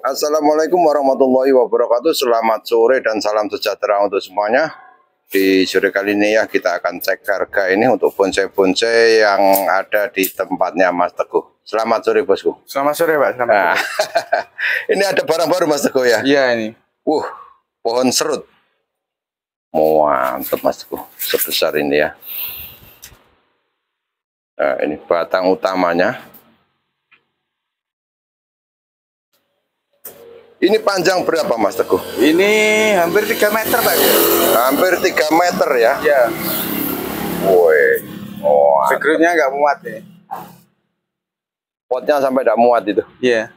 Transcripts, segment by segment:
Assalamualaikum warahmatullahi wabarakatuh. Selamat sore dan salam sejahtera untuk semuanya. Di sore kali ini ya kita akan cek harga ini untuk bonsai-bonsai yang ada di tempatnya Mas Teguh. Selamat sore bosku. Selamat sore Pak. Selamat Nah, ini ada barang baru Mas Teguh ya. Iya ini. Wuh, pohon serut. Mantap Mas Teguh, sebesar ini ya. Nah, ini batang utamanya. Ini panjang berapa Mas Teguh? Ini hampir 3 meter Pak. Hampir 3 meter ya. Iya. Woi. Oh, Backgroundnya nggak muat nih. potnya sampai tidak muat itu. Iya.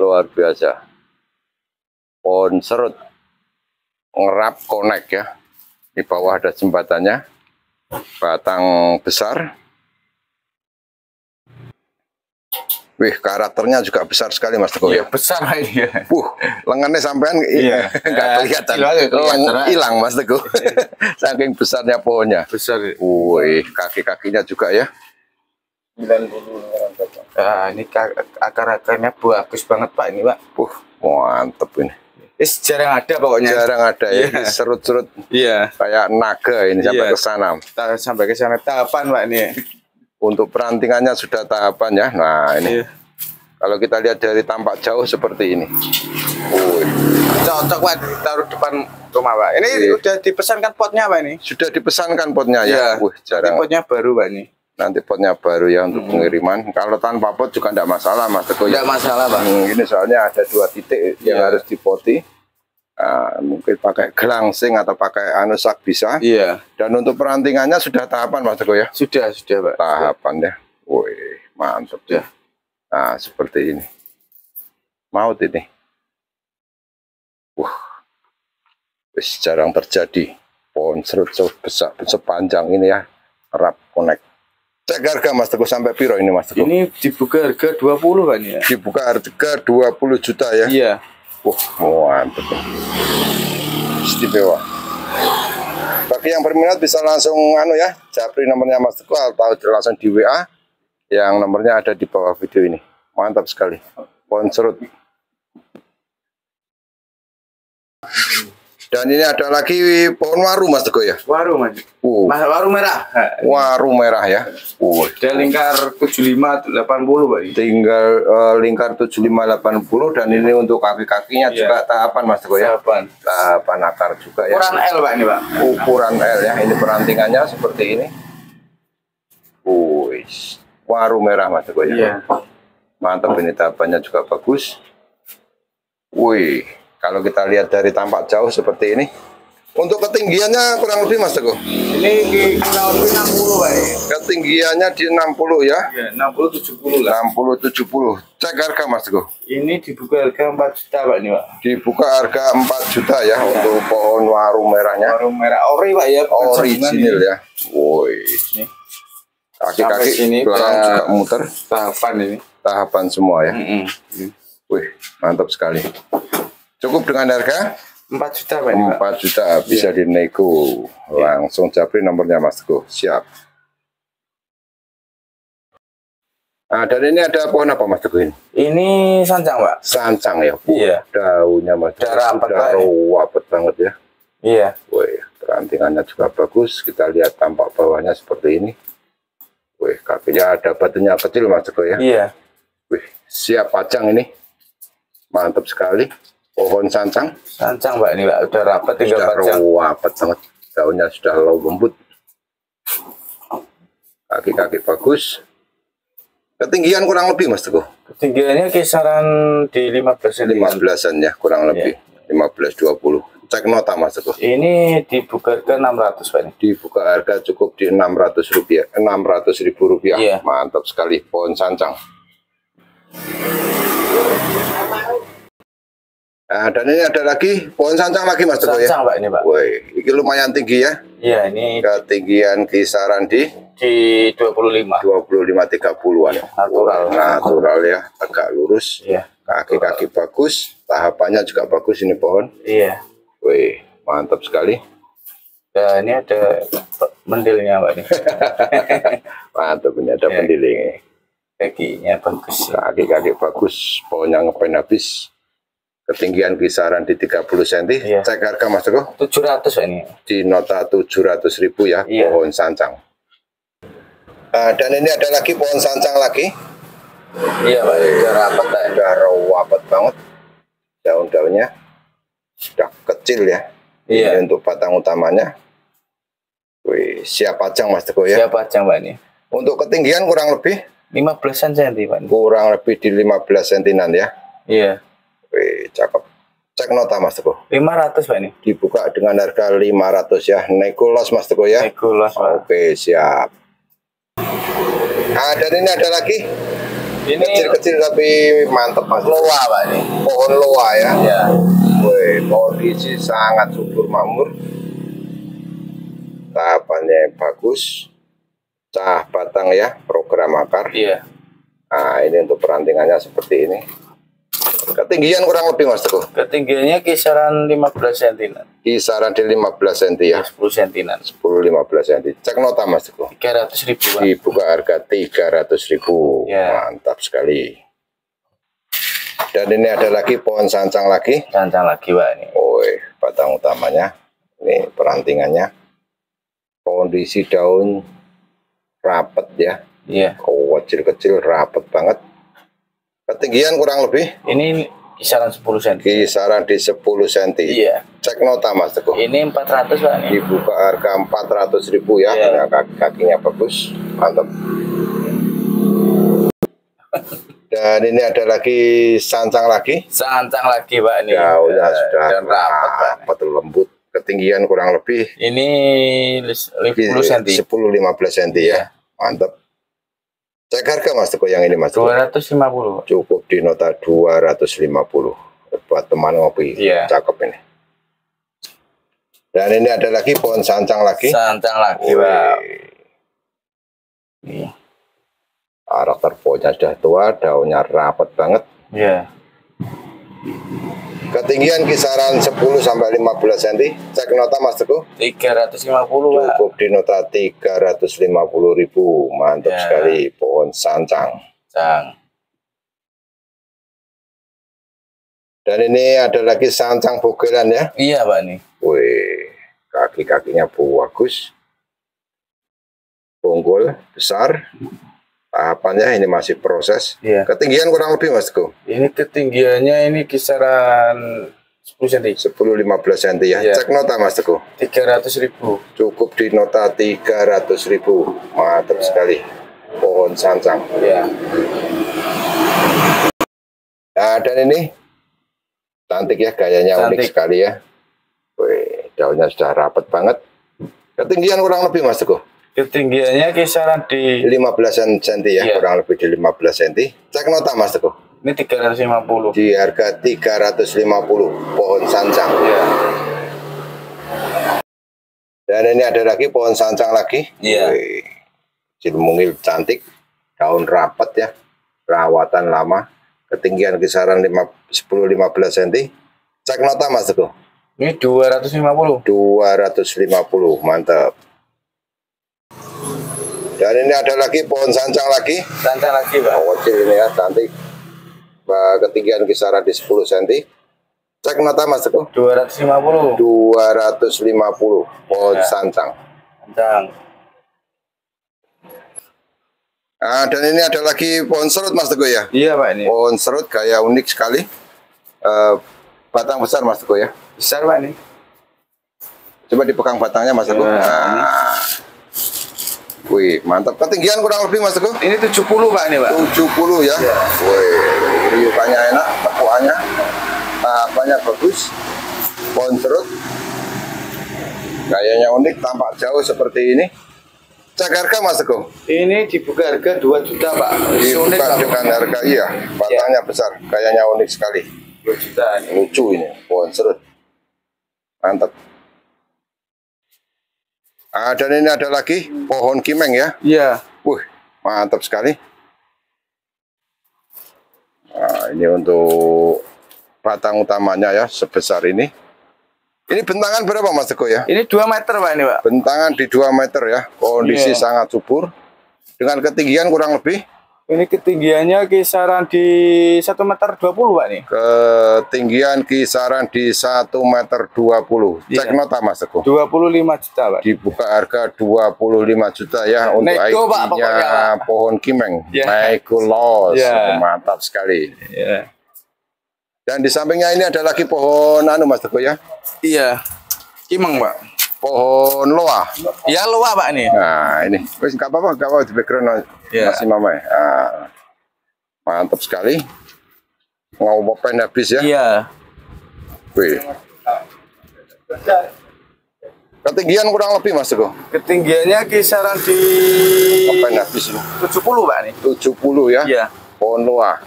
Luar biasa. Pohon serut. Ngerap konek ya. Di bawah ada jembatannya. Batang besar. Wih, karakternya juga besar sekali Mas Teguh Iya ya. besar Pak ini ya. Wuh, lengannya sampean Iya. nggak Eh, kelihatan. hilang ya, kelihatan. Leng- Hilang Mas Teguh. Saking besarnya pohonnya. Besar. Wih, kaki-kakinya juga ya. 90 Nah, ini akar-akarnya bagus banget Pak ini Pak. Wuh, mantep ini. Ini jarang ada pokoknya. Jarang ada ya, Iya. serut-serut Iya. kayak naga ini sampai Iya. ke sana. Sampai ke sana tahapan Pak ini. Untuk perantingannya sudah tahapan ya. Nah, ini Iya. kalau kita lihat dari tampak jauh seperti ini. Wih, Cocok Pak taruh depan rumah Pak. Ini Iya. udah dipesankan potnya Pak ini. sudah dipesankan potnya ya. Iya. Wih, Ini jarang. potnya baru Pak ini. Nanti potnya baru ya untuk pengiriman. Kalau tanpa pot juga tidak masalah, Mas Teguh. ya. Tidak masalah Pak. Hmm, ini soalnya ada dua titik yang Iya. harus dipoti. Ah, mungkin pakai gelangsing atau pakai anusak bisa. Iya. Dan untuk perantingannya sudah tahapan, Mas Teguh ya. Sudah, sudah Pak. Tahapan ya. Wih, mantap ya. Nah, seperti ini. Maut ini. Wah, wis jarang terjadi. Pohon serut sebesar, sepanjang ini ya. Rap connect. Cek harga Mas Teguh sampai piro ini Mas Teguh? Ini dibuka harga 20 Pak ini ya. Dibuka harga 20 juta ya. Iya. Wah, mantap. Istimewa. Bagi yang berminat bisa langsung anu ya, japri nomornya Mas Teguh atau langsung di WA yang nomornya ada di bawah video ini. Mantap sekali. Pohon serut. Dan ini ada lagi pohon waru Mas Teguh ya. Waru Mas. Uh, Mas waru merah. waru merah ya. Uh, Ada lingkar 75 80 Pak tinggal eh, lingkar 7580 dan ini untuk kaki-kakinya Iya. juga tahapan Mas Teguh ya. Tahapan. Tahapan akar juga ya. Ukuran L Pak ini Pak. ukuran L ya. Ini perantingannya seperti ini. Wih, waru merah mas Teguh ya. Iya. Mantap ini tahapannya juga bagus. Wih, kalau kita lihat dari tampak jauh seperti ini. Untuk ketinggiannya kurang lebih mas Teguh. Ini di kurang lebih 60 Pak ini. Ketinggiannya di 60 ya. Iya, 60 70 lah. 60 70. Cek harga mas Teguh. Ini dibuka harga 4 juta Pak ini Pak. Dibuka harga 4 juta ya untuk pohon waru merahnya. Waru merah ori Pak ya. Original sambungan ya. Woi. Ini. Kaki-kaki sini belakang juga muter. Tahapan ini. Tahapan semua ya. Mm-mm. Wih, mantap sekali. Cukup dengan harga 4 juta Pak ini Pak. 4 juta bisa dinego. Langsung japri nomornya Mas Teguh. Siap. Nah, dan ini ada pohon apa Mas Teguh ini? Ini sanjang Pak. Sancang ya. Wah, Iya. Daunnya Mas Teguh. Udah rapat, Udah Pak. rapet banget ya. Iya. Wih, perantingannya juga bagus. Kita lihat tampak bawahnya seperti ini. Wih, kakinya ada batunya kecil Mas Teguh ya. Iya. Wih, siap pajang ini. Mantap sekali. Pohon sancang. Sanjang Pak ini Pak. Udah rapat tinggal sudah pajang. rapet banget daunnya sudah low lembut kaki-kaki bagus ketinggian kurang lebih mas Teguh Ketinggiannya kisaran di 15 cm. 15an ya kurang Iya. lebih 15-20 cek nota mas Teguh Ini dibuka harga 600 Pak ini. dibuka harga cukup di 600 rupiah 600 ribu rupiah Iya. mantap sekali pohon sancang Nah, dan ini ada lagi pohon sancang lagi mas Teguh ya Sanjang Pak ini Pak. Woi, ini lumayan tinggi ya Iya ini ketinggian kisaran di di 25. 25-30an Natural. natural ya tegak lurus Iya. kaki-kaki bagus tahapannya juga bagus ini pohon Iya. wih mantap sekali Nah, ini ada mendilnya Pak ini. mantap ini ada Iya. pendilingnya Kakinya bagus. kaki-kaki bagus pohonnya ngepen habis ketinggian kisaran di 30 cm. Iya. Cek harga Mas Teguh 700 Pak ini. di nota 700 ribu ya Iya. pohon sancang. Ah, dan ini ada lagi pohon sancang lagi. Iya Pak, udah rapat Pak. Sudah rapat banget daun-daunnya. Sudah kecil ya. Iya. Ini untuk batang utamanya. Wih, siap pajang Mas Teguh ya. Siapa aja Pak ini? Untuk ketinggian kurang lebih 15 cm Pak. kurang lebih di 15 sentinan ya. Iya. Wih, cakep. Cek nota Mas Teguh. 500 Pak ini. Dibuka dengan harga 500 ya. Nekulos Mas Teguh ya. Ekulos Pak. Oke, siap. Ah, dan ini ada lagi. Ini Kecil-kecil tapi mantep Mas. loa Pak ini. Pohon loa ya. Iya. Wih, kondisi sangat subur makmur. Tahapannya bagus. Cah batang ya, program akar. Iya. Nah, ini untuk perantingannya seperti ini. Ketinggian kurang lebih Mas Teguh. Ketinggiannya kisaran 15 cm. Kisaran di 15 cm ya. 10 cm. 10-15 cm. Cek nota Mas Teguh. 300 ribu Pak. Dibuka harga 300 ribu. Ya. Mantap sekali. Dan ini ada lagi pohon sancang lagi. Cancang lagi Pak ini. Woi, batang utamanya. Ini perantingannya. Kondisi daun rapet ya. Iya. Oh, kecil-kecil rapet banget. Ketinggian kurang lebih Ini kisaran 10 cm. kisaran di 10 cm. Iya. Cek nota Mas Teguh. Ini 400 Pak ini. Dibuka harga 400 ribu ya. Iya. Karena kaki-kakinya bagus. Mantap. Dan ini ada lagi sancang lagi. Sancang lagi Pak ini. Daunnya Eh, sudah Dan rapat rapat lembut. Ketinggian kurang lebih Ini 50 cm. 10-15 cm ya. Mantap. Cek harga Mas Teguh yang ini Mas Teguh. 250 Pak. Cukup di nota 250 buat teman ngopi. Iya. Cakep ini. Dan ini ada lagi pohon sancang lagi. Sancang lagi Pak. Karakter pohonnya sudah tua, daunnya rapat banget. Iya. Ketinggian kisaran 10 sampai 15 cm. Cek nota Mas Teguh. 350 Pak. Cukup di nota 350 ribu. Mantap Ya. sekali pohon sancang. Sancang. Dan ini ada lagi sancang bogelan ya. Iya Pak ini. Wih, kaki-kakinya bagus. Bonggol besar. Tahapannya ini masih proses. Iya. Ketinggian kurang lebih Mas Teguh. Ini ketinggiannya ini kisaran 10 cm. 10-15 cm ya. Iya. Cek nota Mas Teguh. 300 ribu. Cukup di nota 300 ribu. Mantap sekali. Pohon sancang. Iya. Nah, dan ini cantik ya, gayanya unik Cantik. sekali ya. Wih, daunnya sudah rapat banget. Ketinggian kurang lebih Mas Teguh. Ketinggiannya kisaran di 15 cm ya, Iya. kurang lebih di 15 cm. Cek nota Mas Teguh. ini 350. Di harga 350 pohon sancang. Iya. Dan ini ada lagi pohon sancang lagi. Iya. Wih, kecil mungil cantik, daun rapat ya, perawatan lama, ketinggian kisaran 10-15 cm. Cek nota Mas Teguh. Ini 250. 250, mantap. Dan ini ada lagi pohon sancang lagi. Sancang lagi Pak. Oh, kecil ini ya, cantik. Ketinggian kisaran di 10 cm. Cek nota Mas Teguh. 250. 250 pohon Ya. sancang. Sancang. Nah, dan ini ada lagi pohon serut Mas Teguh ya. Iya Pak ini. Pohon serut gaya unik sekali. Eh, batang besar Mas Teguh ya. Besar Pak ini. Coba dipegang batangnya Mas Teguh. Ya, Nah. Wih, mantap. Ketinggian kurang lebih Mas Teguh. Ini 70 Pak ini Pak. 70 ya. Ya. Wih, riukannya enak, tekuannya, tahapannya bagus. Pohon serut. Gayanya unik, tampak jauh seperti ini. Cek harga Mas Teguh. Ini dibuka harga 2 juta Pak. Dibuka dengan harga iya, batangnya besar, gayanya unik sekali. 2 juta ini. Lucu ini, pohon serut. Mantap. Ah, dan ini ada lagi pohon kimeng ya. Iya. Wih, mantap sekali. Nah, ini untuk batang utamanya ya, sebesar ini. Ini bentangan berapa Mas Teguh ya? Ini 2 meter Pak ini Pak. Bentangan di 2 meter ya, kondisi Iya. sangat subur. Dengan ketinggian kurang lebih Ini ketinggiannya kisaran di 1 meter 20 Pak nih. Ketinggian kisaran di 1 meter 20. Cek Iya. nota Mas Teguh. 25 juta Pak. Dibuka harga 25 juta ya untuk Nego, Pak, ID-nya pokoknya, Pak. pohon kimeng. Iya. Nego Los. Iya. Mantap sekali. Iya. Dan di sampingnya ini ada lagi pohon anu Mas Teguh ya. Iya. Kimeng Pak. Pohon loa. Ya luar Pak nih. Nah, ini. Wis enggak apa-apa, enggak apa-apa di background Iya. masih mama ya. Nah, mantap sekali. Mau pen habis ya. Iya. Wih. Ketinggian kurang lebih Mas Teguh. Ketinggiannya kisaran di Pen habis ini. 70 Pak nih. 70 ya. Iya. Pohon loa.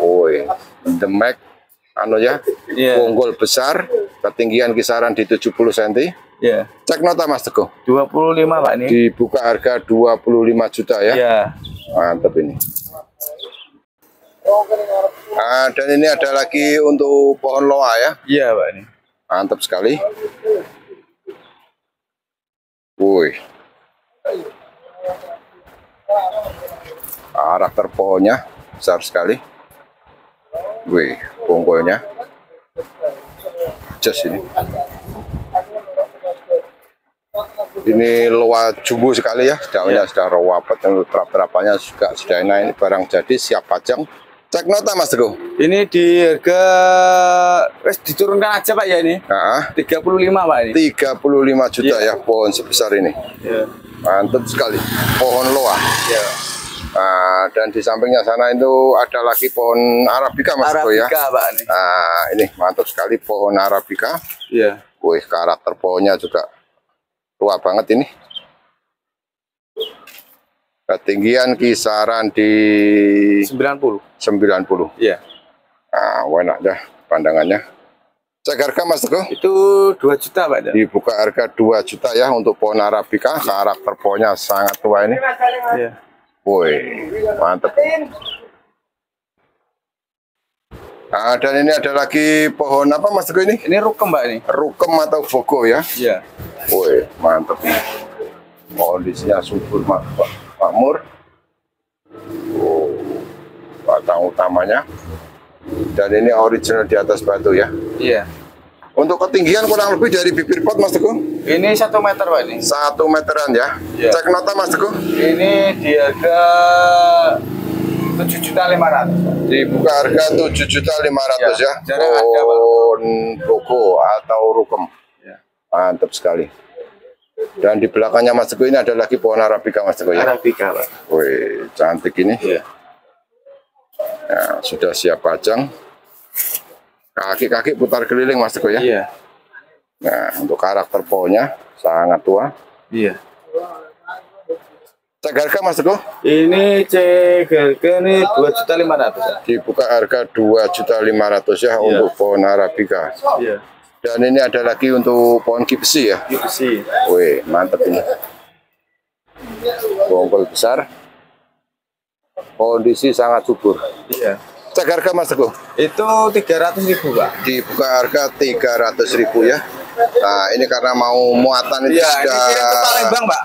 Woi. Demek anu ya. Iya. Bonggol besar, ketinggian kisaran di 70 cm. Iya. Cek nota Mas Teguh. 25 Pak nih. Dibuka harga 25 juta ya. Iya. Mantap ini. Ah, dan ini ada lagi untuk pohon loa ya. Iya Pak nih. Mantap sekali. Woi. Karakter pohonnya besar sekali. Wih, bonggolnya. Just ini. Ini loa jumbo sekali ya, daunnya sudah rawapet, dan terap-terapannya juga sudah enak. Ini barang jadi siap pajang. Cek nota Mas Teguh. Ini di harga wes diturunkan aja Pak ya ini. Nah, 35 Pak ini. 35 juta ya pohon sebesar ini. Iya. Mantap sekali. Pohon loa. Iya. Nah, dan di sampingnya sana itu ada lagi pohon Arabica Mas Teguh ya. Arabica Pak nih. Nah, ini mantap sekali pohon Arabica. Iya. Wih, karakter pohonnya juga tua banget ini. Ketinggian kisaran di 90. 90. Iya. Nah, enak dah pandangannya. Cek harga Mas Teguh. Itu 2 juta Pak. dah. Dibuka harga 2 juta ya untuk pohon Arabica. Karakter pohonnya sangat tua ini. Iya. Woi, mantep. Nah, dan ini ada lagi pohon apa Mas Teguh ini? Ini rukem Pak ini. Rukem atau vogo ya? Iya. Woi, mantep. Kondisinya subur mak makmur. Oh, batang utamanya. Dan ini original di atas batu ya. Iya. Untuk ketinggian kurang lebih dari bibir pot Mas Teguh? Ini 1 meter Pak ini. Satu meteran ya. Iya. Cek nota Mas Teguh. Ini di harga 7 juta 500. Dibuka harga tujuh juta lima ratus Ya, ya. jarang ada, Pak. Boko atau rukem. Iya. Mantap sekali. Dan di belakangnya Mas Teguh ini ada lagi pohon arabica Mas Teguh ya. Arabica Pak. Wih, cantik ini. Iya. Ya, sudah siap pajang. Kaki-kaki putar keliling Mas Teguh ya. Iya. Nah, untuk karakter pohonnya sangat tua. Iya. Cek harga Mas Teguh. Ini cek harga nih 2 juta 500. Dibuka harga dua juta lima ratus ya untuk pohon arabica. Iya. Dan ini ada lagi untuk pohon kipsi ya. Sih. Wih, mantep ini. Bonggol besar. Kondisi sangat subur. Iya. Cek harga Mas Teguh. Itu 300 ribu Pak. Dibuka harga 300 ribu ya. Nah, ini karena mau muatan itu Iya, ini sudah kirim ke Palembang Pak.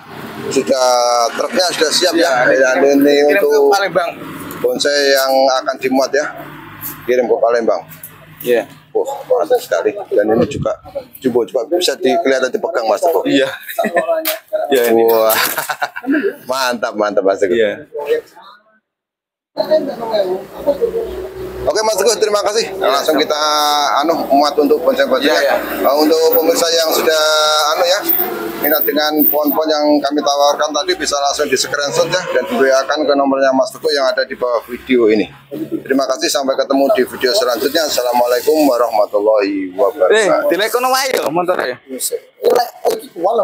sudah truknya sudah siap Iya, ya. Dan ini ke untuk Palembang. bonsai yang akan dimuat ya. Kirim ke Palembang. Iya. Wah, mantap sekali. Dan ini juga coba coba bisa dikelihatan dipegang Mas Teguh. Iya. Iya ini. Wah, mantap mantap Mas Teguh. Iya. Oke Mas Teguh, terima kasih. Langsung kita anu muat untuk bonsai-bonsai. Iya, iya. Uh, untuk pemirsa yang sudah anu ya minat dengan pohon-pohon yang kami tawarkan tadi bisa langsung di screenshot ya dan dibayarkan ke nomornya Mas Teguh yang ada di bawah video ini. Terima kasih sampai ketemu di video selanjutnya. Assalamualaikum warahmatullahi Eh, wabarakatuh. dilek kono wae wala.